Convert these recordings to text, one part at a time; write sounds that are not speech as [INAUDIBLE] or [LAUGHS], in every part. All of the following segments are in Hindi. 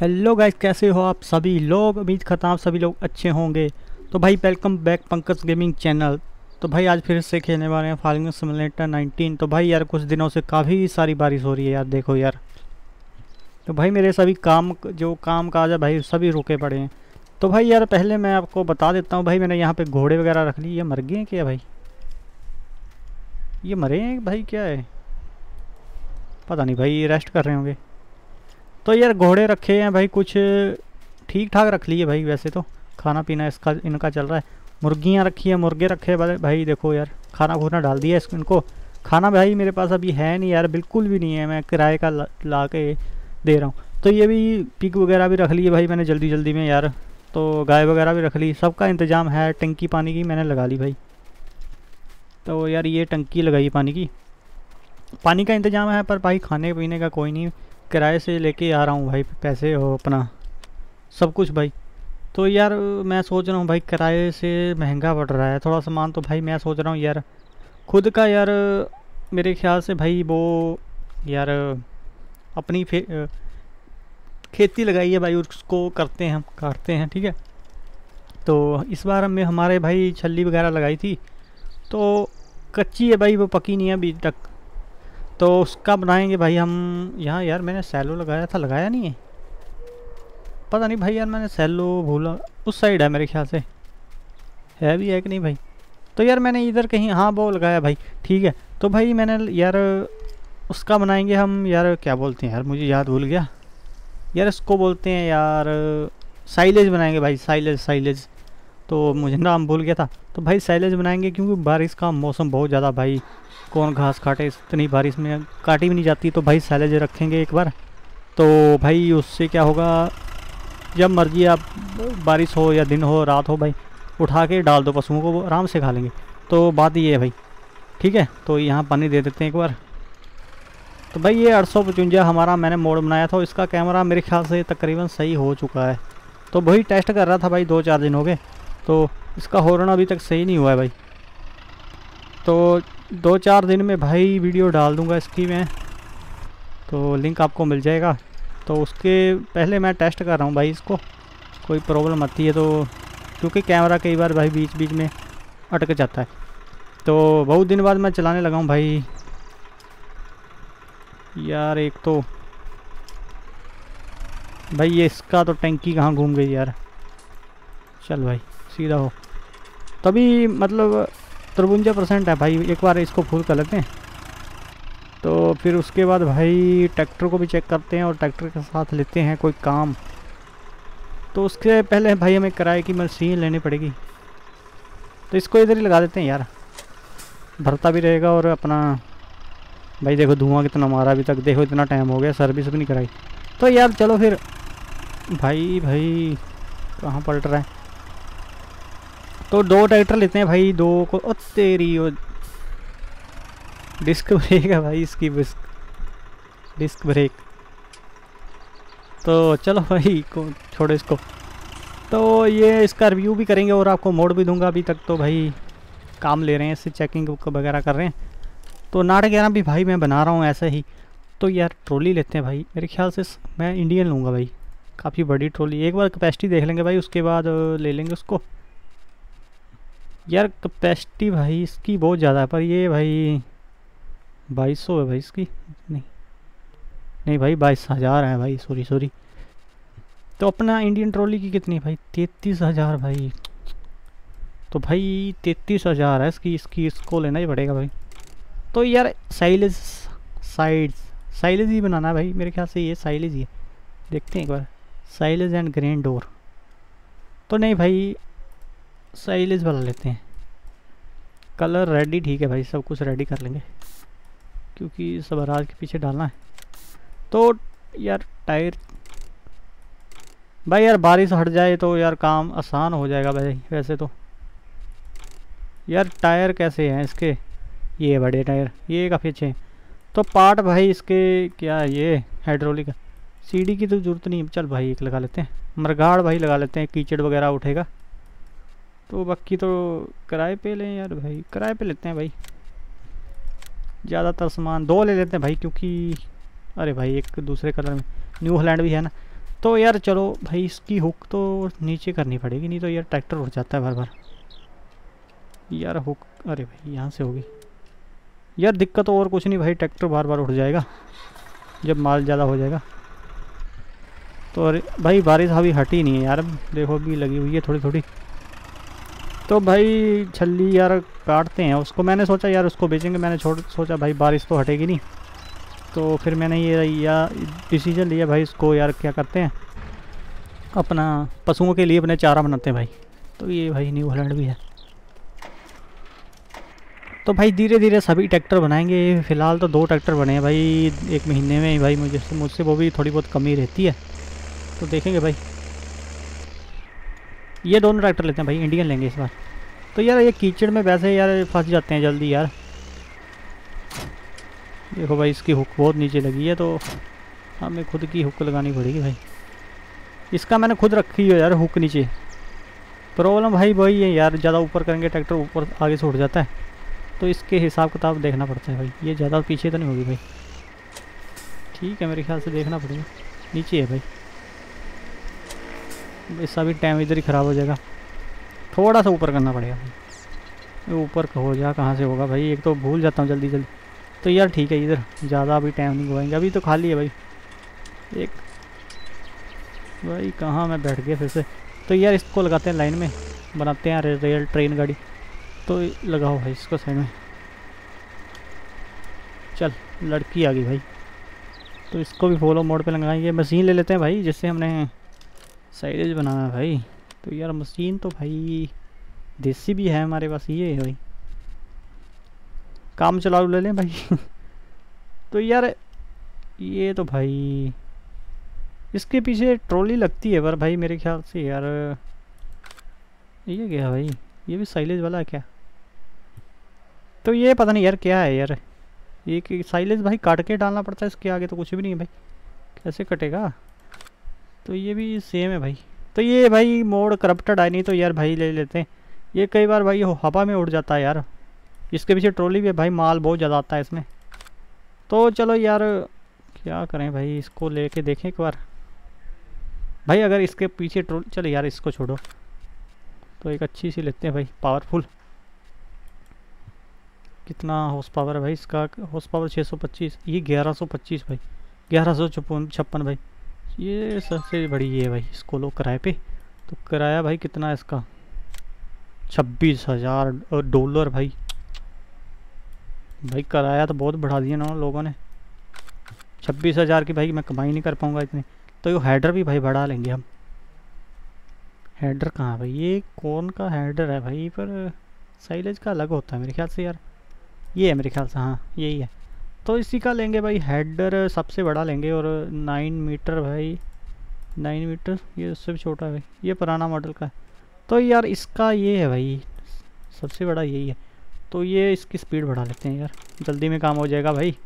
हेलो गाइस कैसे हो आप सभी लोग? उम्मीद करता आप सभी लोग अच्छे होंगे। तो भाई welcome back Pankaj gaming channel तो भाई, आज फिर से खेलने वाले हैं फ़ार्मिंग सिमुलेटर 19 तो भाई यार, कुछ दिनों से काफ़ी सारी बारिश हो रही है यार, देखो यार। तो भाई, मेरे सभी काम, जो काम काज है भाई, सभी रुके पड़े हैं। तो भाई यार, पहले मैं आपको बता देता हूँ, भाई, मैंने यहाँ पर घोड़े वगैरह रख लिए। ये मर गए हैं क्या भाई? ये मरे हैं भाई, क्या है? पता नहीं भाई रेस्ट कर रहे होंगे। तो यार घोड़े रखे हैं भाई कुछ ठीक ठाक रख लिए भाई वैसे तो। खाना पीना इसका इनका चल रहा है। मुर्गियाँ रखी हैं मुर्गे रखे हैं भाई देखो यार खाना खूना डाल दिया इसको इनको। खाना भाई मेरे पास अभी है नहीं यार बिल्कुल भी नहीं है मैं किराए का ला, ला के दे रहा हूँ। तो ये भी पिक वगैरह भी रख लिए भाई मैंने जल्दी जल्दी में यार। तो गाय वगैरह भी रख ली सबका इंतज़ाम है टंकी पानी की मैंने लगा ली भाई। तो यार ये टंकी लगाई पानी की। पानी का इंतज़ाम है पर भाई खाने पीने का कोई नहीं। किराए से लेके आ रहा हूँ भाई, पैसे हो अपना, सब कुछ भाई। तो यार मैं सोच रहा हूँ भाई, किराए से महँगा पड़ रहा है, थोड़ा सामान तो भाई मैं सोच रहा हूँ यार, खुद का यार मेरे ख्याल से भाई वो यार अपनी खेती लगाई है भाई, उसको करते हैं हम काटते हैं, ठीक है। तो इस बार हमने, हमारे भाई छल्ली वगैरह लगाई थी तो कच्ची है भाई, वो पकी नहीं है अभी तक। तो उसका बनाएँगे भाई हम यहाँ यार, मैंने सैलो लगाया था, लगाया नहीं है? पता नहीं भाई यार मैंने सैलो भूला, उस साइड है मेरे ख्याल से। है भी है कि नहीं भाई? तो यार मैंने इधर कहीं हाँ वो लगाया भाई, ठीक है। तो भाई मैंने यार उसका बनाएँगे हम यार, क्या बोलते हैं यार, मुझे याद भूल गया। यार इसको बोलते हैं यार साइलेज बनाएँगे भाई साइलेज साइलेज तो मुझे नाम भूल गया था। तो भाई साइलेज बनाएँगे क्योंकि बारिश का मौसम बहुत ज़्यादा भाई। कौन घास काटे, इतनी बारिश में काटी भी नहीं जाती तो भाई सैलेज रखेंगे एक बार। तो भाई उससे क्या होगा, जब मर्ज़ी आप बारिश हो या दिन हो, रात हो भाई, उठा के डाल दो पशुओं को, वो आराम से खा लेंगे। तो बात ये है भाई, ठीक है? तो यहाँ पानी दे देते हैं एक बार। तो भाई ये आठ सौ पचवंजा हमारा मैंने मोड बनाया था इसका कैमरा मेरे ख्याल से तकरीबन सही हो चुका है। तो वही टेस्ट कर रहा था भाई दो चार दिन हो गए। तो इसका हॉर्न अभी तक सही नहीं हुआ है भाई। तो दो चार दिन में भाई वीडियो डाल दूँगा इसकी मैं। तो लिंक आपको मिल जाएगा। तो उसके पहले मैं टेस्ट कर रहा हूँ भाई इसको। कोई प्रॉब्लम आती है तो क्योंकि कैमरा कई बार भाई बीच बीच में अटक जाता है। तो बहुत दिन बाद मैं चलाने लगा हूँ भाई। यार एक तो भाई ये इसका तो टंकी कहाँ घूम गई यार। चल भाई, सीधा हो। तभी मतलब तिरवंजा परसेंट है भाई। एक बार इसको फुल कर लेते हैं। तो फिर उसके बाद भाई ट्रैक्टर को भी चेक करते हैं और ट्रैक्टर के साथ लेते हैं कोई काम। तो उसके पहले भाई हमें किराए की मशीन लेनी पड़ेगी। तो इसको इधर ही लगा देते हैं यार। भरता भी रहेगा और अपना, भाई देखो धुआँ कितना मारा अभी तक। देखो इतना टाइम हो गया सर्विस भी नहीं कराई। तो यार चलो फिर। भाई भाई, कहाँ पलट रहा है? तो दो ट्रैक्टर लेते हैं भाई, दो को, ओ, तेरी ओ। डिस्क ब्रेक है भाई इसकी डिस्क डिस्क ब्रेक तो चलो भाई, को, छोड़ो इसको। तो ये इसका रिव्यू भी करेंगे और आपको मोड भी दूँगा अभी तक तो भाई काम ले रहे हैं, इससे चेकिंग वगैरह कर रहे हैं। तो नाट ग्यारह भी भाई मैं बना रहा हूँ ऐसे ही। तो यार ट्रॉली लेते हैं भाई, मेरे ख्याल से मैं इंडियन लूँगा भाई। काफ़ी बड़ी ट्रॉली एक बार कैपेसिटी देख लेंगे भाई, उसके बाद ले लेंगे उसको। यार कैपेसिटी भाई इसकी बहुत ज़्यादा है, पर ये भाई बाईस सौ है भाई इसकी? नहीं। नहीं भाई बाईस हज़ार है भाई सॉरी सॉरी तो अपना इंडियन ट्रॉली की कितनी भाई? तैतीस हज़ार भाई। तो भाई तैतीस हज़ार है इसकी इसकी, इसको लेना ही पड़ेगा भाई। तो यार साइलेज साइड साइलेज ही बनाना भाई, मेरे ख्याल से ये साइलेज ही है। देखते हैं एक बार। साइलेज एंड ग्रैंड डोर तो नहीं भाई साइलेज वाला लेते हैं। कलर रेडी ठीक है भाई, सब कुछ रेडी कर लेंगे। क्योंकि सब राज के पीछे डालना है। तो यार टायर भाई यार बारिश हट जाए तो यार काम आसान हो जाएगा भाई, वैसे तो। यार टायर कैसे हैं इसके? ये बड़े टायर, ये काफ़ी अच्छे हैं। तो पार्ट भाई इसके क्या ये हाइड्रोलिक सीडी की तो ज़रूरत नहीं चल भाई एक लगा लेते हैं। मरगाड़ भाई लगा लेते हैं, कीचड़ वगैरह उठेगा। तो बाकी तो किराए पे लें यार भाई। किराए पे लेते हैं भाई। ज़्यादातर सामान दो ले लेते हैं भाई क्योंकि, अरे भाई, एक दूसरे कलर में। न्यू हलैंड भी है ना। तो यार चलो भाई, इसकी हुक तो नीचे करनी पड़ेगी, नहीं तो यार ट्रैक्टर उठ जाता है बार बार यार हुक, अरे भाई, यहाँ से होगी। यार दिक्कत और कुछ नहीं भाई, ट्रैक्टर बार बार उठ जाएगा, जब माल ज़्यादा हो जाएगा। तो अरे भाई, बारिश अभी हटी नहीं है यार। देखो अभी लगी हुई है थोड़ी थोड़ी तो भाई छल्ली यार काटते हैं। उसको मैंने सोचा यार उसको बेचेंगे। मैंने छोड़, सोचा भाई बारिश तो हटेगी नहीं। तो फिर मैंने ये या डिसीज़न लिया भाई इसको यार क्या करते हैं। अपना पशुओं के लिए अपने चारा बनाते हैं भाई। तो ये भाई न्यू हॉलैंड भी है। तो भाई धीरे धीरे सभी ट्रैक्टर बनाएँगे। फ़िलहाल तो दो ट्रैक्टर बने हैं भाई, एक महीने में ही भाई मुझे, मुझसे वो भी थोड़ी बहुत कमी रहती है। तो देखेंगे भाई। ये दोनों ट्रैक्टर लेते हैं भाई इंडियन लेंगे इस बार। तो यार ये कीचड़ में वैसे यार फंस जाते हैं जल्दी यार। देखो भाई, इसकी हुक बहुत नीचे लगी है तो हमें खुद की हुक लगानी पड़ेगी भाई। इसका मैंने खुद रखी है यार, हुक नीचे। प्रॉब्लम भाई वही है यार, ज़्यादा ऊपर करेंगे, ट्रैक्टर ऊपर आगे से उठ जाता है। तो इसके हिसाब किताब देखना पड़ता है भाई, ये ज़्यादा पीछे तो नहीं होगी भाई। ठीक है, मेरे ख्याल से देखना पड़ेगा। नीचे है भाई। इसका भी टाइम इधर ही ख़राब हो जाएगा। थोड़ा सा ऊपर करना पड़ेगा। ऊपर हो जा कहाँ से होगा भाई? एक तो भूल जाता हूँ जल्दी जल्दी। तो यार ठीक है इधर ज़्यादा अभी टाइम नहीं गवाएँगे अभी तो खाली है भाई। एक भाई कहाँ मैं बैठ गया फिर से? तो यार इसको लगाते हैं लाइन में। बनाते हैं रे, रेल ट्रेन गाड़ी। तो लगाओ भाई इसको साइड में। चल लड़की आ गई भाई। तो इसको भी फॉलो मोड पे लगाएँगे। मशीन ले लेते हैं भाई जिससे हमने साइडेज बनाना है भाई। तो यार मशीन तो भाई देसी भी है हमारे पास, ये है भाई। काम चलाओ, ले लें भाई। [LAUGHS] तो यार ये तो भाई इसके पीछे ट्रॉली लगती है, पर भाई मेरे ख्याल से यार ये क्या भाई? ये भी साइलेज वाला है क्या? तो ये पता नहीं यार क्या है यार। ये साइलेज भाई काट के डालना पड़ता है, इसके आगे तो कुछ भी नहीं है भाई। कैसे कटेगा? तो ये भी सेम है भाई। तो ये भाई मोड करप्टेड है नहीं तो यार भाई ले लेते हैं। ये कई बार भाई हवा में उड़ जाता है यार। इसके पीछे ट्रॉली भी है भाई, माल बहुत ज़्यादा आता है इसमें। तो चलो यार, क्या करें भाई, इसको लेके देखें एक बार। भाई अगर इसके पीछे ट्रोल चलो यार इसको छोड़ो। तो एक अच्छी सी लेते हैं भाई पावरफुल कितना हॉर्स पावर है भाई, इसका हॉर्स पावर 625 ये 1125 भाई। ग्यारह सौ छप्पन भाई। ये सबसे बड़ी ये भाई, इसको लो किराए पे। तो किराया भाई कितना है इसका? छब्बीस हज़ार डॉलर भाई। भाई किराया तो बहुत बढ़ा दिया ना लोगों ने। छब्बीस हज़ार की भाई मैं कमाई नहीं कर पाऊँगा इतने। तो ये हेडर भी भाई बढ़ा लेंगे हम। हेडर कहाँ भाई? ये कौन का हेडर है भाई? पर साइलेज का अलग होता है मेरे ख्याल से यार। ये है मेरे ख्याल से हाँ यही है। तो इसी का लेंगे भाई हेडर सबसे बड़ा लेंगे और नाइन मीटर भाई नाइन मीटर ये उससे भी छोटा है भाई, ये पुराना मॉडल का है। तो यार इसका ये है भाई, सबसे बड़ा यही है। तो ये इसकी स्पीड बढ़ा लेते हैं यार, जल्दी में काम हो जाएगा भाई।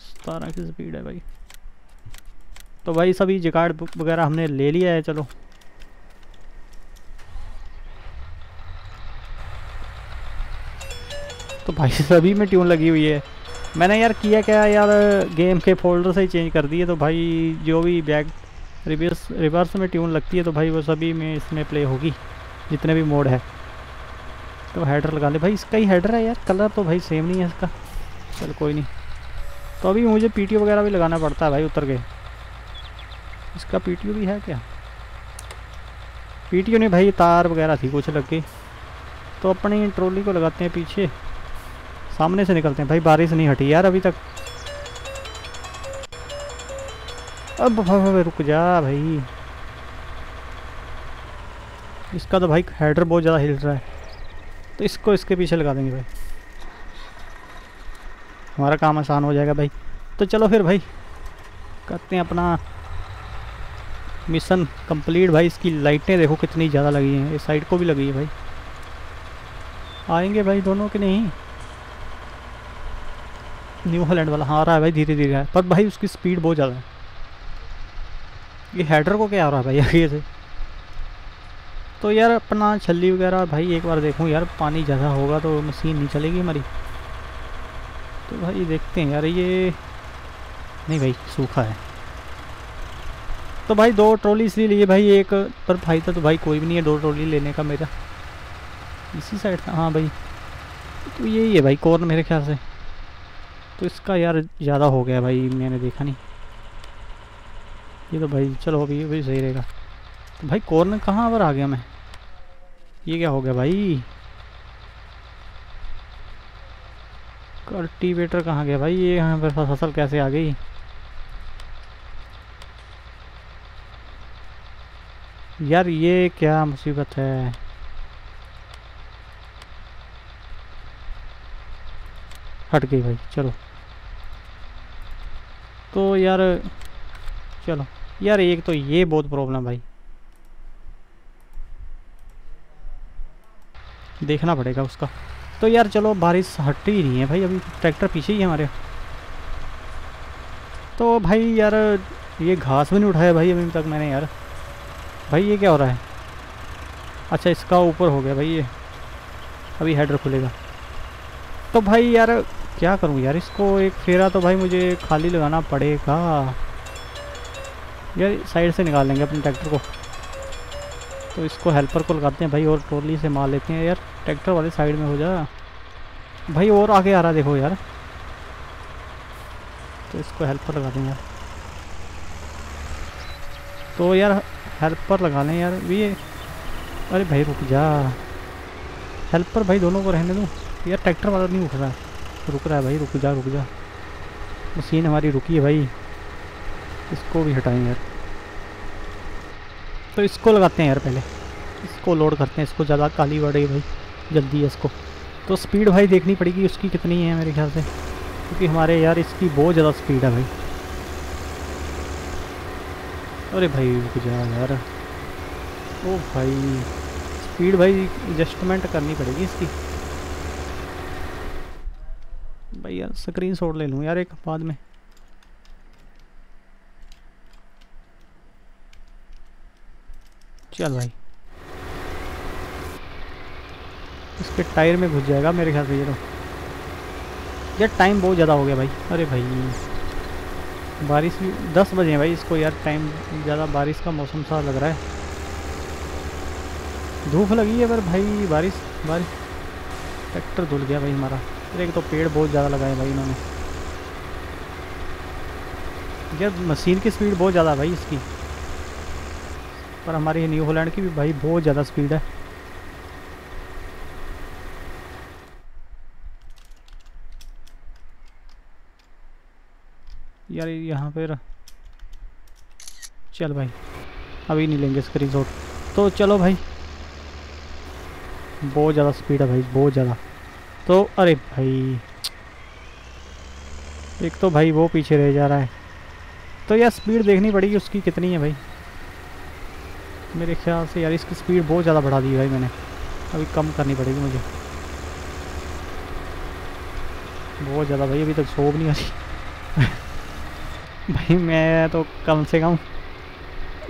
सतारह की स्पीड है भाई। तो भाई सभी जिकार्ड वगैरह हमने ले लिया है, चलो। तो भाई सभी में ट्यून लगी हुई है। मैंने यार किया क्या यार, गेम के फोल्डर से ही चेंज कर दिए तो भाई जो भी बैक रिवर्स रिवर्स में ट्यून लगती है तो भाई वो सभी में इसमें प्ले होगी, जितने भी मोड है। तो हेडर लगा ले। भाई इसका ही हेडर है यार कलर तो भाई सेम नहीं है इसका। चल कोई नहीं। तो अभी मुझे पीटीओ वगैरह भी लगाना पड़ता है भाई उतर के। इसका पीटीओ भी है क्या? पीटीओ नहीं भाई, तार वगैरह थी कुछ लग गई तो अपनी ट्रॉली को लगाते हैं पीछे। सामने से निकलते हैं। भाई, बारिश नहीं हटी यार अभी तक। अब रुक जा भाई। इसका तो भाई हेडर बहुत ज़्यादा हिल रहा है। तो इसको इसके पीछे लगा देंगे भाई। हमारा काम आसान हो जाएगा भाई। तो चलो फिर भाई, करते हैं अपना मिशन कंप्लीट भाई। इसकी लाइटें देखो कितनी ज़्यादा लगी हैं। इस साइड को भी लगी है भाई। आएँगे भाई दोनों के नहीं? न्यू हॉलैंड वाला हाँ आ रहा है भाई धीरे धीरे, है। पर भाई उसकी स्पीड बहुत ज़्यादा है। ये हेडर को क्या आ रहा है भाई आगे से? तो यार अपना छल्ली वगैरह भाई एक बार देखूँ यार, पानी ज़्यादा होगा तो मशीन नहीं चलेगी हमारी। तो भाई देखते हैं यार, ये नहीं भाई, सूखा है। तो भाई दो ट्रॉली इसलिए लिए भाई, एक पर भाई था तो भाई कोई भी नहीं है, दो ट्रॉली लेने का मेरा। इसी साइड था हाँ भाई। तो यही है भाई कॉर्न मेरे ख्याल से। तो इसका यार ज़्यादा हो गया भाई, मैंने देखा नहीं। ये तो भाई, चलो अभी अभी सही रहेगा। तो भाई कॉर्न कहाँ पर आ गया मैं? ये क्या हो गया भाई? कल्टीवेटर कहाँ गया भाई? ये यहाँ पर फ़सल कैसे आ गई? यार, ये क्या मुसीबत है? हट गई भाई, चलो। तो यार, चलो। यार, एक तो ये बहुत प्रॉब्लम भाई। देखना पड़ेगा उसका। तो यार, चलो, बारिश हट ही नहीं है भाई। अभी ट्रैक्टर पीछे ही है हमारे। तो भाई यार, ये घास भी नहीं उठाया भाई अभी तक मैंने यार। भाई, ये क्या हो रहा है? अच्छा इसका ऊपर हो गया भाई ये। अभी हेडर खुलेगा। तो भाई यार क्या करूँ यार? इसको एक फेरा तो भाई मुझे खाली लगाना पड़ेगा। यार, साइड से निकाल लेंगे अपने ट्रैक्टर को। तो इसको हेल्पर को लगाते हैं भाई और ट्रॉली से मार लेते हैं यार। ट्रैक्टर वाले साइड में हो जा। भाई और आगे आ रहा देखो यार। तो इसको हेल्पर लगा दें यार। तो यार, हेल्पर लगा लें यार। भी अरे भाई रुक जा। हेल्पर भाई दोनों को रहने दूँ। यार, ट्रैक्टर वाला नहीं उठ रहा। रुक रहा है भाई, रुक जा रुक जा। मशीन हमारी रुकी है भाई। इसको भी हटाएँ यार। तो इसको लगाते हैं यार पहले। इसको लोड करते हैं, इसको ज़्यादा काली बढ़ेगी भाई। जल्दी है इसको। तो स्पीड भाई देखनी पड़ेगी उसकी कितनी है मेरे ख्याल से। क्योंकि हमारे यार इसकी बहुत ज़्यादा स्पीड है भाई। अरे भाई, रुक जा यार। ओ भाई स्पीड भाई एडजस्टमेंट करनी पड़ेगी इसकी। भाई यार स्क्रीन शॉट ले लूँ यार एक बाद में। चल भाई। इसके टायर में घुस जाएगा मेरे ख्याल से ये तो यार टाइम बहुत ज़्यादा हो गया भाई। अरे भाई, बारिश भी दस बजे भाई इसको यार टाइम ज़्यादा बारिश का मौसम सा लग रहा है। धूप लगी है पर भाई बारिश बारिश ट्रैक्टर धुल गया भाई हमारा। एक तो पेड़ बहुत ज़्यादा लगाए भाई इन्होंने। यार, मशीन की स्पीड बहुत ज़्यादा भाई इसकी। पर हमारी न्यू होलैंड की भी भाई बहुत ज़्यादा स्पीड है। यार, यहाँ पर चल भाई, अभी नहीं लेंगे इसका शॉट तो चलो भाई, बहुत ज़्यादा स्पीड है भाई, बहुत ज़्यादा। तो अरे भाई। एक तो भाई वो पीछे रह जा रहा है। तो यार स्पीड देखनी पड़ेगी उसकी कितनी है भाई। मेरे ख्याल से यार इसकी स्पीड बहुत ज़्यादा बढ़ा दी भाई मैंने। अभी कम करनी पड़ेगी मुझे। बहुत ज़्यादा भाई, अभी तक सोब नहीं आ रही। [LAUGHS] भाई मैं तो कम से कम,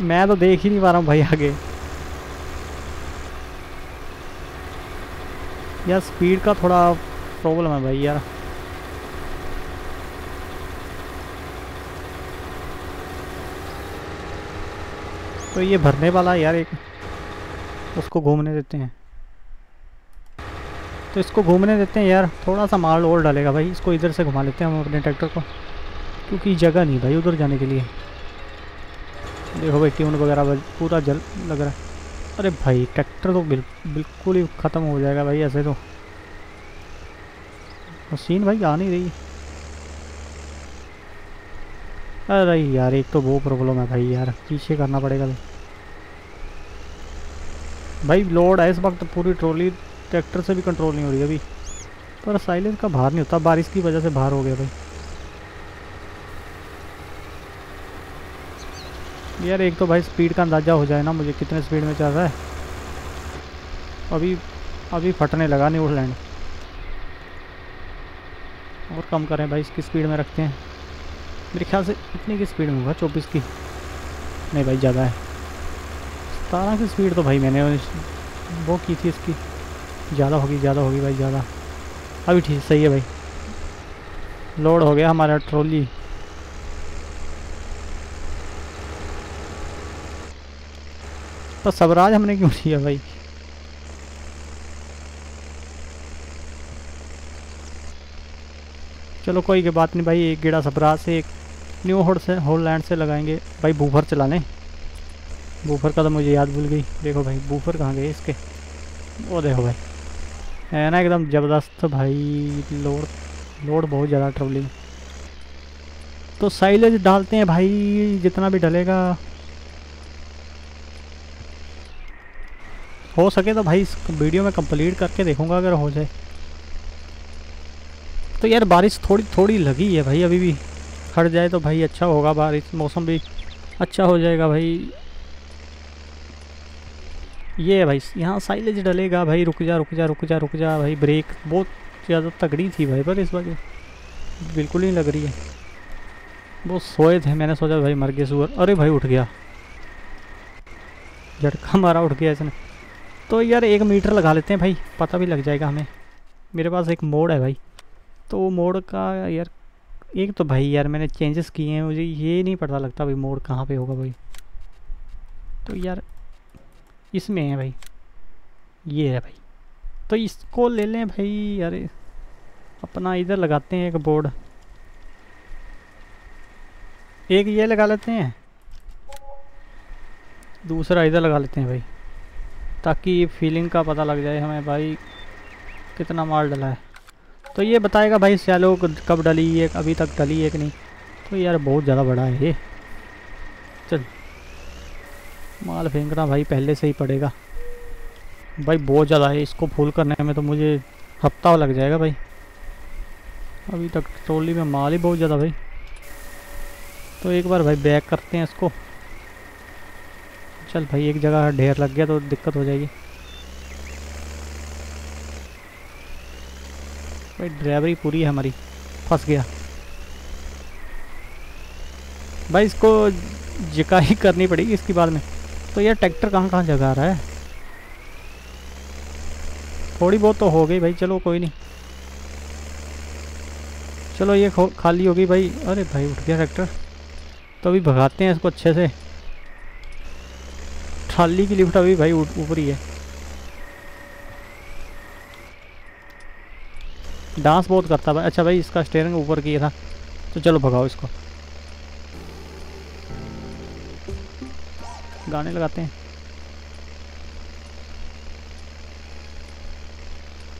मैं तो देख ही नहीं पा रहा हूँ भाई आगे। यार स्पीड का थोड़ा प्रॉब्लम है भाई यार। तो ये भरने वाला है यार एक। उसको घूमने देते हैं। तो इसको घूमने देते हैं यार। थोड़ा सा माल और डालेगा भाई। इसको इधर से घुमा लेते हैं हम अपने ट्रैक्टर को। क्योंकि जगह नहीं भाई उधर जाने के लिए। देखो भाई, ट्यून वगैरह पूरा जल लग रहा है। अरे भाई ट्रैक्टर तो बिल, बिल्कुल ही ख़त्म हो जाएगा भाई ऐसे तो। मशीन भाई आ नहीं रही। अरे यार एक तो वो प्रॉब्लम है भाई यार पीछे करना पड़ेगा भाई लोड है इस वक्त पूरी ट्रॉली ट्रैक्टर से भी कंट्रोल नहीं हो रही अभी। पर साइलेंस का बाहर नहीं होता बारिश की वजह से बाहर हो गया भाई। यार, एक तो भाई स्पीड का अंदाज़ा हो जाए ना मुझे, कितने स्पीड में चल रहा है। अभी अभी फटने लगा न्यू लैंड और कम करें भाई, इसकी स्पीड में रखते हैं। मेरे ख्याल से इतनी की स्पीड में होगा, चौबीस की? नहीं भाई, ज़्यादा है। सतारह की स्पीड तो भाई मैंने वो की थी इसकी। ज़्यादा होगी ज़्यादा होगी भाई, ज़्यादा। अभी ठीक, सही है भाई। लोड हो गया हमारा ट्रॉली तो सबराज हमने क्यों लिया भाई? चलो कोई के बात नहीं भाई, एक गेड़ा सबराज से, एक न्यू होल्ड से, होलैंड से लगाएँगे। भाई बूफर चला लें बूफर का तो मुझे याद भूल गई। देखो भाई, बूफर कहाँ गए इसके? वो देखो भाई। है ना एकदम ज़बरदस्त भाई, लोड लोड बहुत ज़्यादा ट्रवलिंग। तो साइलेज डालते हैं भाई, जितना भी डलेगा। हो सके तो भाई इस वीडियो में कंप्लीट करके देखूँगा अगर हो जाए। तो यार बारिश थोड़ी थोड़ी लगी है भाई, अभी भी हट जाए तो भाई अच्छा होगा बारिश, मौसम भी अच्छा हो जाएगा भाई। ये है भाई, यहाँ साइलेज डलेगा भाई, रुक जा रुक जा रुक जा रुक जा भाई, ब्रेक बहुत ज़्यादा तगड़ी थी भाई, पर इस बार बिल्कुल नहीं लग रही है। वो सोए थे, मैंने सोचा भाई मर गए सुअर, अरे भाई उठ गया। झटका मारा, उठ गया इसने। तो यार एक मीटर लगा लेते हैं भाई, पता भी लग जाएगा हमें। मेरे पास एक मोड है भाई। तो वो मोड का यार, एक तो भाई यार मैंने चेंजेस किए हैं, मुझे ये नहीं पता लगता भाई मोड कहाँ पे होगा भाई। तो यार, इसमें है भाई। ये है भाई। तो इसको ले लें भाई यार अपना इधर लगाते हैं एक बोर्ड। एक ये लगा लेते हैं। दूसरा इधर लगा लेते हैं भाई। ताकि ये फीलिंग का पता लग जाए हमें भाई कितना माल डला है। तो ये बताएगा भाई सैलो कब डली है अभी तक डली है कि नहीं? तो यार बहुत ज़्यादा बड़ा है ये। चल। माल फेंकना भाई पहले से ही पड़ेगा। भाई बहुत ज़्यादा है, इसको फूल करने में तो मुझे हफ़्ता लग जाएगा भाई। अभी तक ट्रोली में माल ही बहुत ज़्यादा भाई। तो एक बार भाई बैक करते हैं इसको। चल भाई, एक जगह ढेर लग गया तो दिक्कत हो जाएगी। भाई, ड्राइवरी पूरी है हमारी। फंस गया। भाई, इसको जिकाई करनी पड़ेगी इसकी बाद में। तो यार ट्रैक्टर कहाँ कहाँ जगा रहा है? थोड़ी बहुत तो हो गई भाई, चलो कोई नहीं। चलो, ये खाली होगी भाई। अरे भाई, उठ गया ट्रैक्टर। तो अभी भगाते हैं इसको अच्छे से। ट्राली की लिफ्ट अभी भाई ऊपर ही। है डांस बहुत करता भाई। अच्छा भाई, इसका स्टेयरिंग ऊपर किया था। तो चलो भगाओ इसको। गाने लगाते हैं।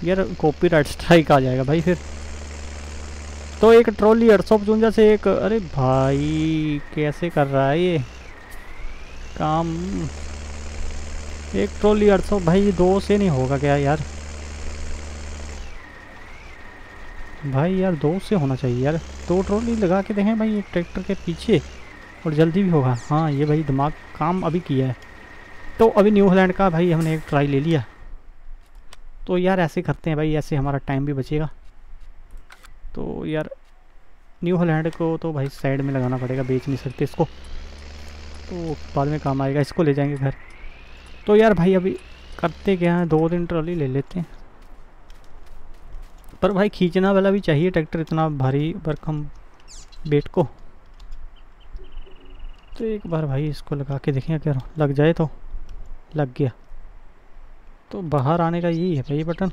यार कॉपीराइट स्ट्राइक आ जाएगा भाई फिर। तो एक ट्रॉली आठ सौ पचवंजा से एक अरे भाई, कैसे कर रहा है ये? काम एक ट्रॉली आठ सौ भाई दो से नहीं होगा क्या यार? भाई यार, दो से होना चाहिए यार। दो ट्रॉली लगा के देखें भाई, ट्रैक्टर के पीछे, और जल्दी भी होगा। हाँ ये भाई दिमाग काम अभी किया है। तो अभी न्यू हॉलैंड का भाई हमने एक ट्राई ले लिया। तो यार ऐसे करते हैं भाई, ऐसे हमारा टाइम भी बचेगा। तो यार न्यू हॉलैंड को तो भाई साइड में लगाना पड़ेगा, बेच नहीं सकते इसको। तो बाद में काम आएगा, इसको ले जाएँगे घर। तो यार भाई अभी करते क्या हैं? दो दिन ट्रॉली ले लेते हैं। पर भाई खींचना वाला भी चाहिए ट्रैक्टर इतना भारी भरकम बेट को। तो एक बार भाई इसको लगा के देखें क्या लग जाए तो। लग गया। तो बाहर आने का यही है भाई बटन।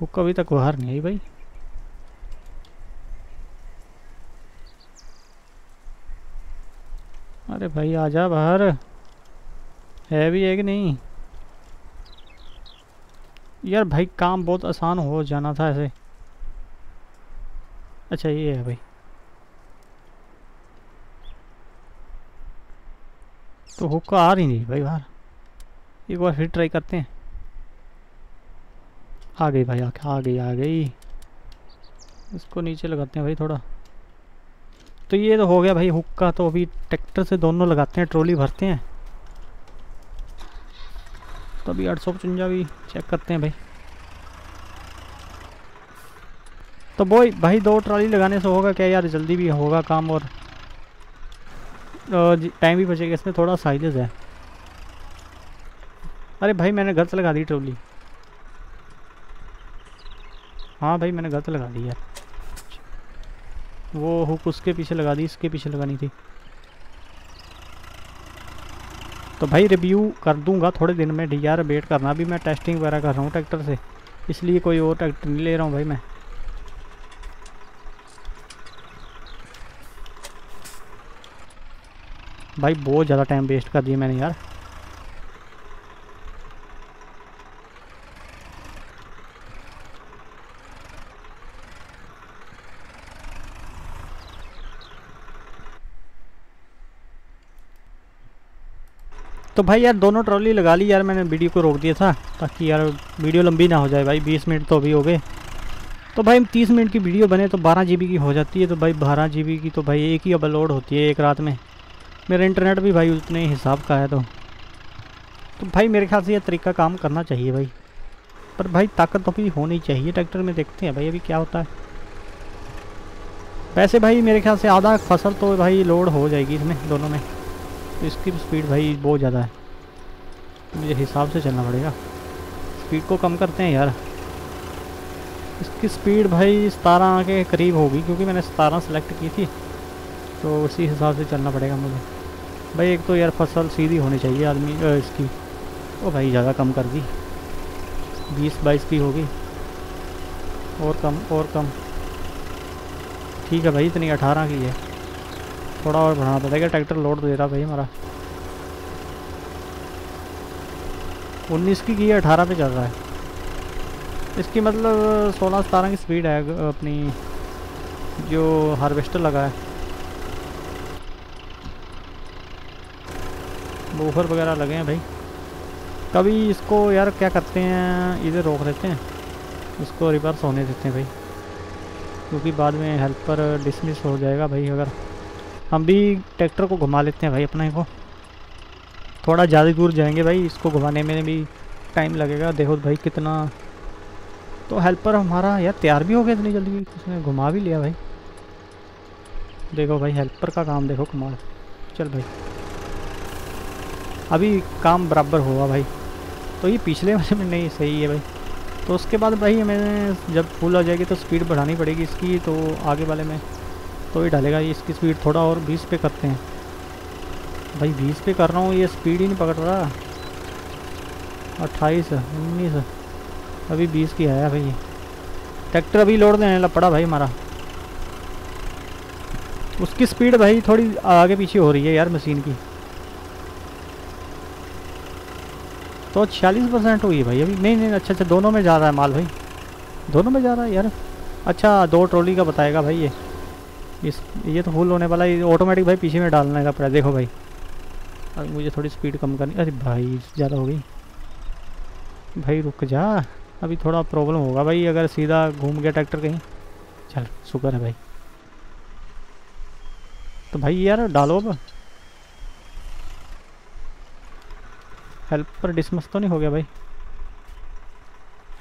वो कभी तक बाहर नहीं आई भाई। अरे भाई आजा बाहर। है भी है कि नहीं? यार भाई, काम बहुत आसान हो जाना था ऐसे। अच्छा ये है भाई। तो हुक्का आ रही नहीं भाई बाहर। एक बार फिर ट्राई करते हैं। आ गई भाई आ गई आ गई। इसको नीचे लगाते हैं भाई थोड़ा। तो ये तो हो गया भाई हुक्का तो अभी ट्रैक्टर से दोनों लगाते हैं, ट्रॉली भरते हैं। तो अभी आठ सौ पचवंजा भी चेक करते हैं भाई। तो वो भाई दो ट्रॉली लगाने से होगा क्या यार? जल्दी भी होगा काम और टाइम भी बचेगा, इसमें थोड़ा साइलेज है। अरे भाई, मैंने गलत लगा दी ट्रॉली। हाँ भाई, मैंने गलत लगा दी यार। वो हुक उसके पीछे लगा दी, इसके पीछे लगानी थी। तो भाई रिव्यू कर दूँगा थोड़े दिन में डी आर वेट करना। भी मैं टेस्टिंग वगैरह कर रहा हूँ ट्रैक्टर से, इसलिए कोई और ट्रैक्टर नहीं ले रहा हूँ भाई मैं। भाई बहुत ज़्यादा टाइम वेस्ट कर दिया मैंने यार। तो भाई यार दोनों ट्रॉली लगा ली यार, मैंने वीडियो को रोक दिया था ताकि यार वीडियो लंबी ना हो जाए भाई, बीस मिनट तो अभी हो गए। तो भाई तीस मिनट की वीडियो बने तो बारह जीबी की हो जाती है तो भाई बारह जीबी की तो भाई एक ही अपलोड होती है एक रात में। मेरा इंटरनेट भी भाई उतने हिसाब का है तो। तो भाई मेरे ख्याल से यह तरीका काम करना चाहिए भाई। पर भाई ताकत तो भी होनी चाहिए, ट्रैक्टर में देखते हैं भाई अभी क्या होता है। वैसे भाई मेरे ख्याल से आधा फ़सल तो भाई लोड हो जाएगी इसमें, दोनों में। इसकी स्पीड भाई बहुत ज़्यादा है। तो मुझे हिसाब से चलना पड़ेगा। स्पीड को कम करते हैं यार। इसकी स्पीड भाई सतारह के करीब होगी, क्योंकि मैंने सतारह सेलेक्ट की थी। तो उसी हिसाब से चलना पड़ेगा मुझे। भाई एक तो यार फ़सल सीधी होनी चाहिए आदमी इसकी। ओ भाई ज़्यादा कम कर दी। बीस बाईस की होगी। और कम और कम। ठीक है भाई, इतनी अठारह की है। थोड़ा और बढ़ाना पड़ेगा ट्रैक्टर लोड दे रहा भाई हमारा। उन्नीस की की अठारह पे चल रहा है। इसकी मतलब सोलह सतारह की स्पीड है अपनी जो हार्वेस्टर लगा है। बूफर वगैरह लगे हैं भाई। कभी इसको यार क्या करते हैं, इधर रोक देते हैं। इसको रिवर्स होने देते हैं भाई। क्योंकि बाद में हेल्पर डिसमिस हो जाएगा भाई अगर। हम भी ट्रैक्टर को घुमा लेते हैं भाई अपने को थोड़ा ज़्यादा दूर जाएँगे भाई, इसको घुमाने में भी टाइम लगेगा। देखो भाई कितना। तो हेल्पर हमारा यार तैयार भी हो गया इतनी जल्दी, उसने घुमा भी लिया भाई। देखो भाई हेल्पर का काम देखो कमाल। चल भाई। अभी काम बराबर हुआ भाई। तो ये पिछले वाले में नहीं, सही है भाई। तो उसके बाद भाई मैंने जब फुल आ जाएगी तो स्पीड बढ़ानी पड़ेगी इसकी तो आगे वाले में तो ही डालेगा। इसकी स्पीड थोड़ा और बीस पे करते हैं। भाई, बीस पे कर रहा हूँ, ये स्पीड ही नहीं पकड़ रहा। अट्ठाईस, उन्नीस, अभी बीस की आया भाई। ट्रैक्टर अभी लोड देने लग पड़ा भाई हमारा। उसकी स्पीड भाई थोड़ी आगे पीछे हो रही है यार मशीन की। तो छियालीस परसेंट हुई है भाई अभी। नहीं नहीं अच्छा अच्छा दोनों में जा रहा है माल भाई। दोनों में जा रहा है यार। अच्छा दो ट्रॉली का बताएगा भाई ये। इस, ये तो फुल होने वाला है ऑटोमेटिक भाई पीछे में डालने का पड़ा देखो भाई। अब मुझे थोड़ी स्पीड कम करनी, अरे भाई, ज़्यादा हो गई। भाई रुक जा, अभी थोड़ा प्रॉब्लम होगा भाई, अगर सीधा घूम गया ट्रैक्टर कहीं। चल, शुक्र है भाई। तो भाई यार, डालो अब। हेल्प पर डिसमस तो नहीं हो गया भाई।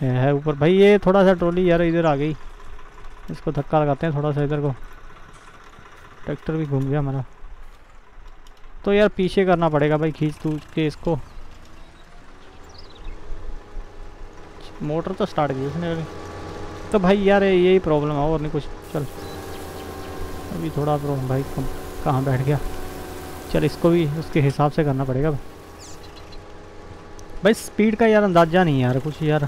है ऊपर। भाई ये थोड़ा सा ट्रॉली यार, इधर आ गई। इसको धक्का लगाते हैं थोड़ा सा इधर को। ट्रैक्टर भी घूम गया हमारा तो यार पीछे करना पड़ेगा भाई खींच तू के इसको। मोटर तो स्टार्ट की उसने अभी। तो भाई यार यही प्रॉब्लम है, और नहीं कुछ। चल। अभी थोड़ा प्रॉब्लम भाई कहाँ बैठ गया। चल इसको भी उसके हिसाब से करना पड़ेगा भाई। भाई स्पीड का यार अंदाज़ा नहीं यार कुछ यार।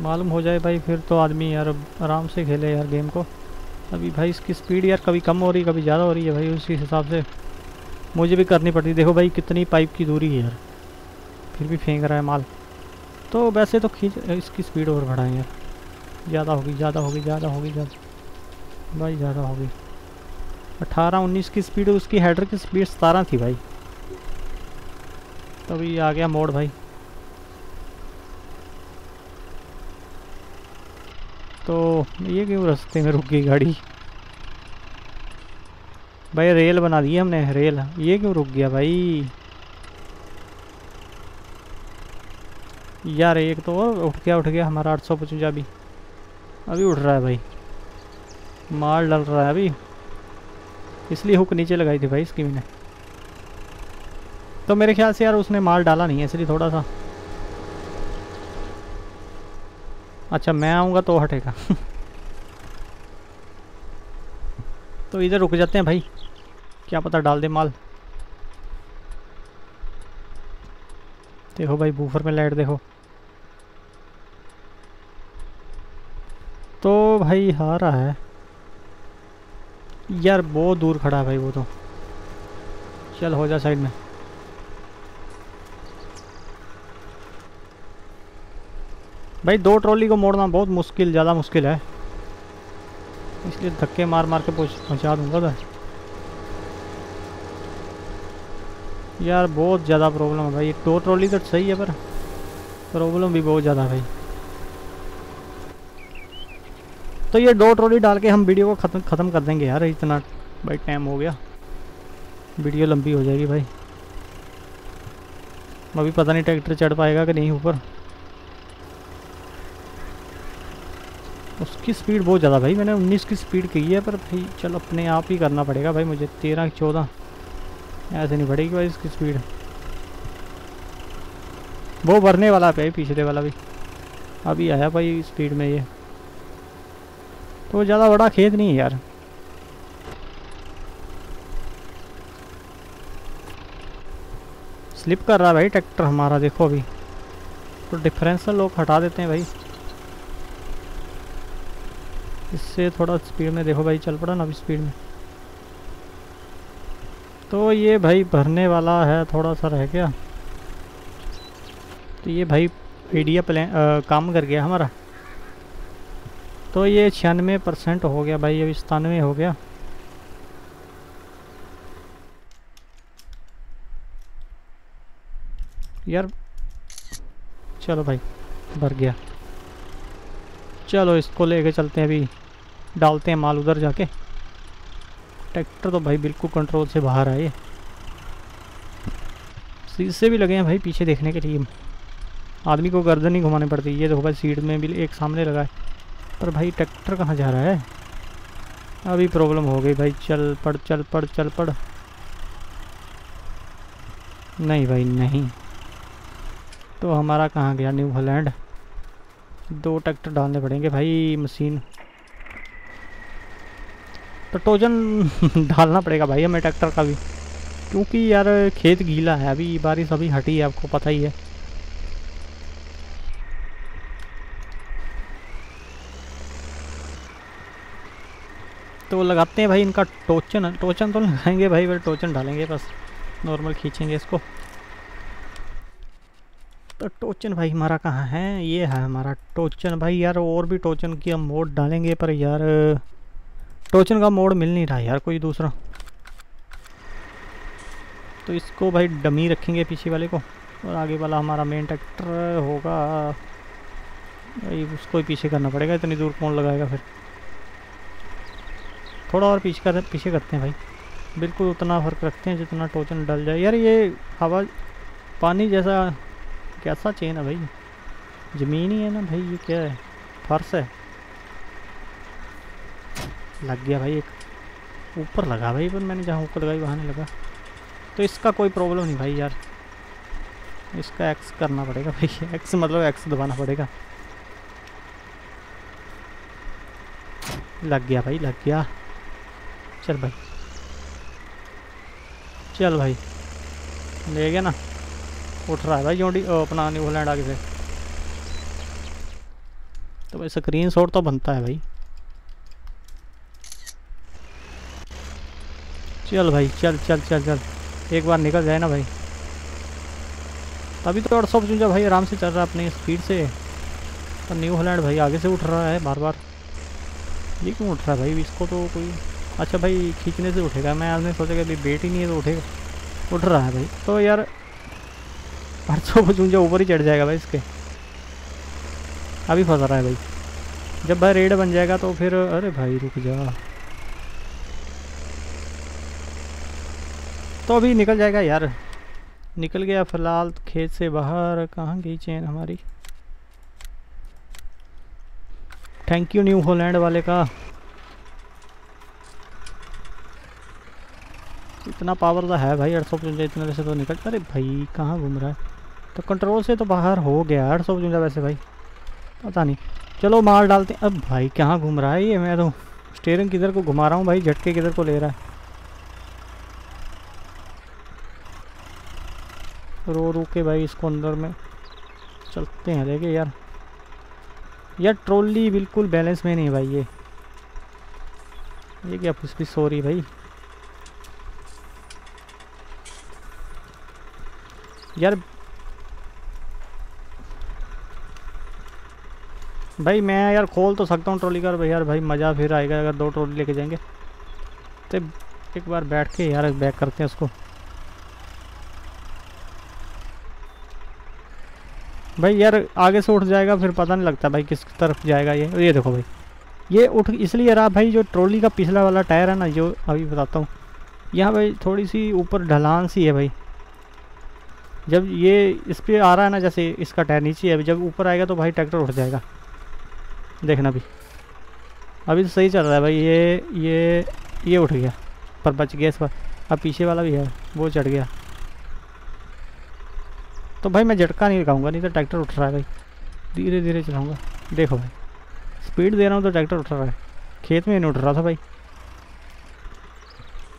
मालूम हो जाए भाई, फिर तो आदमी यार आराम से खेले यार गेम को। अभी भाई इसकी स्पीड यार कभी कम हो रही है, कभी ज़्यादा हो रही है भाई, उसी हिसाब से। मुझे भी करनी पड़ती देखो भाई कितनी पाइप की दूरी है यार। फिर भी फेंक रहा है माल। तो वैसे तो खींच, इसकी स्पीड और बढ़ाएँ यार। ज़्यादा होगी ज़्यादा होगी ज़्यादा होगी, ज़्यादा। भाई ज़्यादा होगी। अठारह, उन्नीस की स्पीड उसकी हेडर की स्पीड सतारह थी भाई। तभी तो आ गया मोड़ भाई। तो ये क्यों रास्ते में रुक गई गाड़ी? भाई, रेल बना दी हमने, रेल। ये क्यों रुक गया भाई? यार, एक तो उठ गया उठ गया हमारा आठ सौ पचवंजा भी। अभी उठ रहा है भाई। माल डल रहा है अभी। इसलिए हुक नीचे लगाई थी भाई इसकी मैंने। तो मेरे ख्याल से यार उसने माल डाला नहीं है, इसलिए थोड़ा सा अच्छा मैं आऊँगा तो हटेगा। तो इधर रुक जाते हैं भाई। क्या पता डाल दे माल। देखो भाई, बूफर में लाइट देखो। तो भाई रहा है। यार, बहुत दूर खड़ा है भाई वो तो। चल, हो जा साइड में। भाई, दो ट्रॉली को मोड़ना बहुत मुश्किल, ज़्यादा मुश्किल है। इसलिए धक्के मार मार के पहुँचा दूँगा तो यार, बहुत ज़्यादा प्रॉब्लम है भाई। दो ट्रॉली तो सही है, पर प्रॉब्लम भी बहुत ज़्यादा है भाई। तो ये दो ट्रॉली डाल के हम वीडियो को ख़त्म ख़त्म कर देंगे यार। इतना भाई टाइम हो गया। वीडियो लंबी हो जाएगी भाई। अभी पता नहीं ट्रैक्टर चढ़ पाएगा कि नहीं ऊपर। उसकी स्पीड बहुत ज़्यादा भाई, मैंने 19 की स्पीड की है, पर भाई चल अपने आप ही करना पड़ेगा भाई मुझे। तेरह चौदह। ऐसे नहीं बढ़ेगी भाई इसकी स्पीड वो भरने वाला पे पिछले वाला भी। अभी आया भाई स्पीड में ये। तो ज़्यादा बड़ा खेत नहीं है यार। स्लिप कर रहा है भाई ट्रैक्टर हमारा, देखो अभी। तो डिफरेंशियल लोग हटा देते हैं भाई। इससे थोड़ा स्पीड में देखो भाई, चल पड़ा ना अभी स्पीड में। तो ये भाई भरने वाला है थोड़ा सा रह गया। तो ये भाई एडिया प्लान काम कर गया हमारा। तो ये छियानवे परसेंट हो गया भाई, अभी सतानवे हो गया। यार, चलो भाई, भर गया। चलो इसको लेके चलते हैं अभी। डालते हैं माल उधर जाके। ट्रैक्टर तो भाई बिल्कुल कंट्रोल से बाहर आए शीशे भी लगे हैं भाई पीछे देखने के लिए। आदमी को गर्दन ही घुमाने पड़ती। है ये देखो भाई सीट में भी एक सामने लगा है। पर भाई ट्रैक्टर कहाँ जा रहा है? अभी प्रॉब्लम हो गई भाई। चल पड़ चल पड़ चल पड़। नहीं भाई, नहीं। तो हमारा कहाँ गया? न्यू हॉलैंड दो ट्रैक्टर डालने पड़ेंगे भाई, मशीन। तो टोजन [LAUGHS] डालना पड़ेगा भाई हमें ट्रैक्टर का भी। क्योंकि यार, खेत गीला है, अभी बारिश अभी हटी है, आपको पता ही है। तो लगाते हैं भाई इनका टोचन टोचन तो लगाएँगे भाई, फिर टोचन डालेंगे बस। नॉर्मल खींचेंगे इसको। तो टोचन भाई हमारा कहाँ है? ये है हमारा टोचन भाई यार, और भी टोचन की हम मोड डालेंगे, पर यार, टोचन का मोड मिल नहीं रहा यार कोई दूसरा। तो इसको भाई डमी रखेंगे पीछे वाले को, और आगे वाला हमारा मेन ट्रैक्टर होगा। भाई उसको ही पीछे करना पड़ेगा, इतनी दूर कौन लगाएगा फिर? थोड़ा और पीछे कर, पीछे करते हैं भाई। बिल्कुल उतना फ़र्क रखते हैं जितना टोचन डल जाए। यार ये हवा, पानी जैसा कैसा चेन है भाई? ज़मीन ही है ना भाई, ये क्या है? फर्श है। लग गया भाई एक। ऊपर लगा भाई, पर मैंने जहाँ ऊपर लगाई, वहाँ नहीं लगा। तो इसका कोई प्रॉब्लम नहीं भाई यार। इसका एक्स करना पड़ेगा भाई। [LAUGHS] एक्स मतलब एक्स दबाना पड़ेगा। लग गया भाई, लग गया। चल भाई। चल भाई। ले गया ना। उठ रहा है भाई जोड़ी अपना न्यूजीलैंड आगे से तो भाई स्क्रीन शॉट तो बनता है भाई। चल भाई, चल चल चल चल। एक बार निकल जाए ना भाई। तभी तो अड़सौ चुंजा भाई आराम से चल रहा है अपनी स्पीड से। पर न्यू हॉलैंड भाई आगे से उठ रहा है बार बार ये क्यों उठ रहा है भाई? इसको तो कोई अच्छा भाई खींचने से उठेगा। मैं आज आपने सोचा कि अभी बेट ही नहीं है तो उठेगा। उठ रहा है भाई। तो यार परसों को चूंजा ऊपर ही चढ़ जाएगा भाई इसके। अभी फंस रहा है भाई। जब भाई रेड बन जाएगा तो फिर, अरे भाई रुक जा। तो अभी निकल जाएगा यार। निकल गया फ़िलहाल खेत से बाहर। कहाँ गई चेन हमारी? थैंक यू न्यू होलैंड वाले का। इतना पावर तो है भाई, आठ सौ पचवंजा इतने वैसे तो निकल अरे भाई, कहाँ घूम रहा है? तो कंट्रोल से तो बाहर हो गया, आठ सौ पचवंजा वैसे भाई। पता नहीं। चलो मार डालते हैं। अब भाई कहाँ घूम रहा है ये? मैं तो स्टेयरिंग किधर को घुमा रहा हूँ भाई? झटके किधर को ले रहा है। रो रो के भाई इसको अंदर में चलते हैं। लेके यार। यार ट्रॉली बिल्कुल बैलेंस में नहीं भाई ये। ये क्या भी सॉरी भाई? यार भाई मैं यार खोल तो सकता हूँ ट्रॉली का भाई यार भाई मज़ा फिर आएगा अगर दो ट्रॉली लेके जाएँगे। तो एक बार बैठ के यार बैक करते हैं उसको भाई यार आगे से उठ जाएगा, फिर पता नहीं लगता भाई किस तरफ़ जाएगा ये। ये देखो भाई, ये उठ, इसलिए रहा भाई जो ट्रॉली का पिछला वाला टायर है ना, जो अभी बताता हूँ, यहाँ भाई थोड़ी सी ऊपर ढलान सी है भाई। जब ये इस पर आ रहा है ना, जैसे इसका टायर नीचे है, जब ऊपर आएगा तो भाई ट्रैक्टर उठ जाएगा। देखना भी। अभी तो सही चल रहा है भाई, ये ये ये उठ गया, पर बच गया इस पर अब पीछे वाला भी है, वो चढ़ गया। तो भाई मैं झटका नहीं लगाऊँगा नहीं तो ट्रैक्टर उठ रहा है भाई। धीरे धीरे चलाऊँगा। देखो भाई, स्पीड दे रहा हूँ तो ट्रैक्टर उठ रहा है। खेत में नहीं उठ रहा था भाई।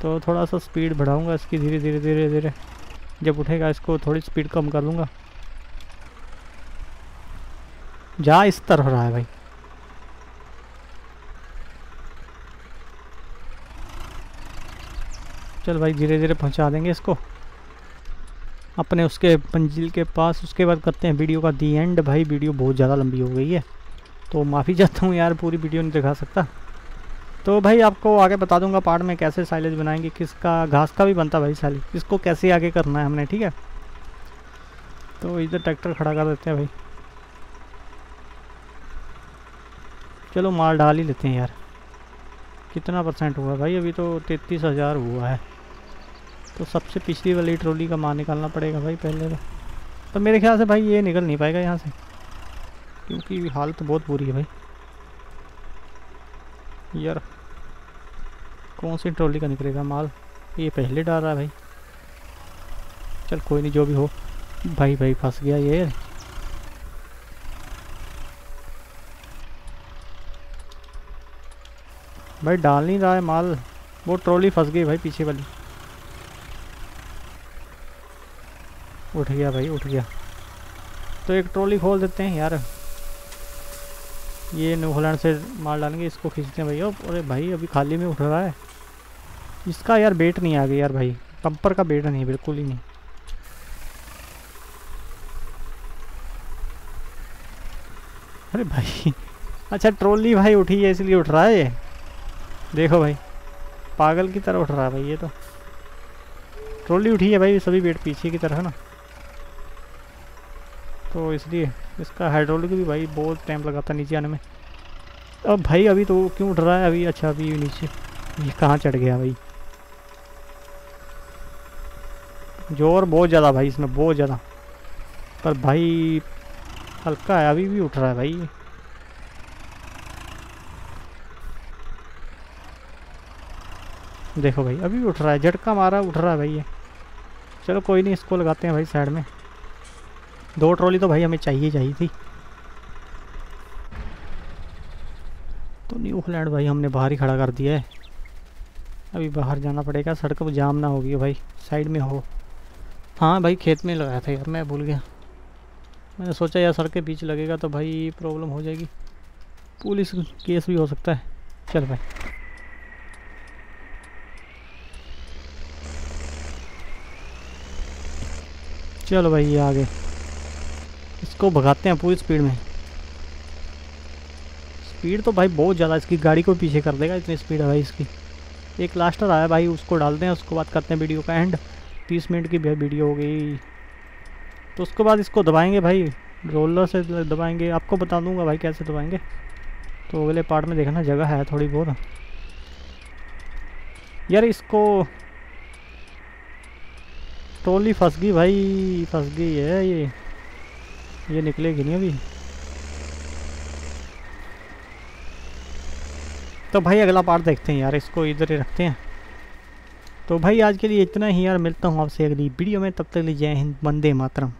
तो थोड़ा सा स्पीड बढ़ाऊँगा इसकी धीरे धीरे धीरे धीरे। जब उठेगा इसको थोड़ी स्पीड कम कर लूँगा। जा इस तरह रहा है भाई। चल भाई धीरे धीरे पहुँचा देंगे इसको। अपने उसके मंजिल के पास, उसके बाद करते हैं वीडियो का दी एंड। भाई, वीडियो बहुत ज़्यादा लंबी हो गई है। तो माफ़ी चाहता हूँ यार, पूरी वीडियो नहीं दिखा सकता। तो भाई, आपको आगे बता दूँगा पार्ट में कैसे साइलेज बनाएँगे, किसका घास का भी बनता भाई साइलेज इसको कैसे आगे करना है हमने, ठीक है? तो इधर ट्रैक्टर खड़ा कर देते हैं भाई। चलो माल डाल ही लेते हैं यार। कितना परसेंट हुआ भाई? अभी तो तैतीस हज़ार हुआ है। तो सबसे पिछली वाली ट्रॉली का माल निकालना पड़ेगा भाई पहले तो। तो मेरे ख्याल से भाई ये निकल नहीं पाएगा यहाँ से। क्योंकि हालत तो बहुत बुरी है भाई। यार, कौन सी ट्रॉली का निकलेगा माल? ये पहले डाल रहा है भाई। चल कोई नहीं, जो भी हो। भाई भाई फंस गया ये। भाई डाल नहीं रहा है माल। वो ट्रॉली फंस गई भाई पीछे वाली। उठ गया भाई, उठ गया। तो एक ट्रॉली खोल देते हैं यार। ये न्यूजीलैंड से माल डालेंगे, इसको खींचते हैं भैया अरे भाई, अभी खाली में उठ रहा है। इसका यार बेट नहीं आ गया यार भाई। कंपर का बेट नहीं, बिल्कुल ही नहीं। अरे भाई अच्छा ट्रॉली भाई उठी है, इसलिए उठ रहा है ये। देखो भाई, पागल की तरह उठ रहा है भाई ये तो। ट्रॉली उठी है भाई, सभी बेट पीछे की तरह ना। तो इसलिए इसका हाइड्रोलिक भी भाई बहुत टाइम लगाता नीचे आने में। अब भाई अभी तो क्यों उठ रहा है अभी? अच्छा अभी नीचे। ये कहाँ चढ़ गया भाई? ज़ोर बहुत ज़्यादा भाई इसमें, बहुत ज़्यादा। पर भाई हल्का है, अभी भी उठ रहा है भाई। देखो भाई, अभी भी उठ रहा है, झटका मारा, उठ रहा है भाई ये। चलो कोई नहीं, इसको लगाते हैं भाई साइड में। दो ट्रॉली तो भाई हमें चाहिए चाहिए थी। तो न्यू फ्लैंड भाई हमने बाहर ही खड़ा कर दिया है। अभी बाहर जाना पड़ेगा, सड़क पर जाम ना होगी भाई, साइड में हो। हाँ भाई, खेत में लगाया था यार, मैं भूल गया। मैंने सोचा यार सड़क के बीच लगेगा तो भाई प्रॉब्लम हो जाएगी। पुलिस केस भी हो सकता है। चल भाई। चलो भाई आगे। इसको भगाते हैं पूरी स्पीड में। स्पीड तो भाई बहुत ज़्यादा, इसकी गाड़ी को पीछे कर देगा इतनी स्पीड है भाई इसकी। एक लास्टर आया भाई, उसको डालते हैं उसको बाद करते हैं वीडियो का एंड तीस मिनट की वीडियो हो गई। तो उसके बाद इसको दबाएँगे भाई रोलर से दबाएँगे। आपको बता दूँगा भाई कैसे दबाएँगे। तो अगले पार्ट में देखना, जगह है थोड़ी बहुत। यार इसको टोली फंस गई भाई, फंस गई है ये। ये निकलेगी नहीं अभी। तो भाई अगला पार्ट देखते हैं यार, इसको इधर ही रखते हैं। तो भाई आज के लिए इतना ही यार, मिलता हूँ आपसे अगली वीडियो में, तब तक लीजिए हिंद, वंदे मातरम।